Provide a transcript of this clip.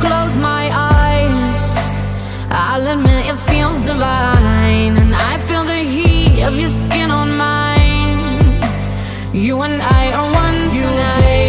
close my eyes. I'll admit it feels divine And I feel the heat of your skin on mine. You and I are one tonight.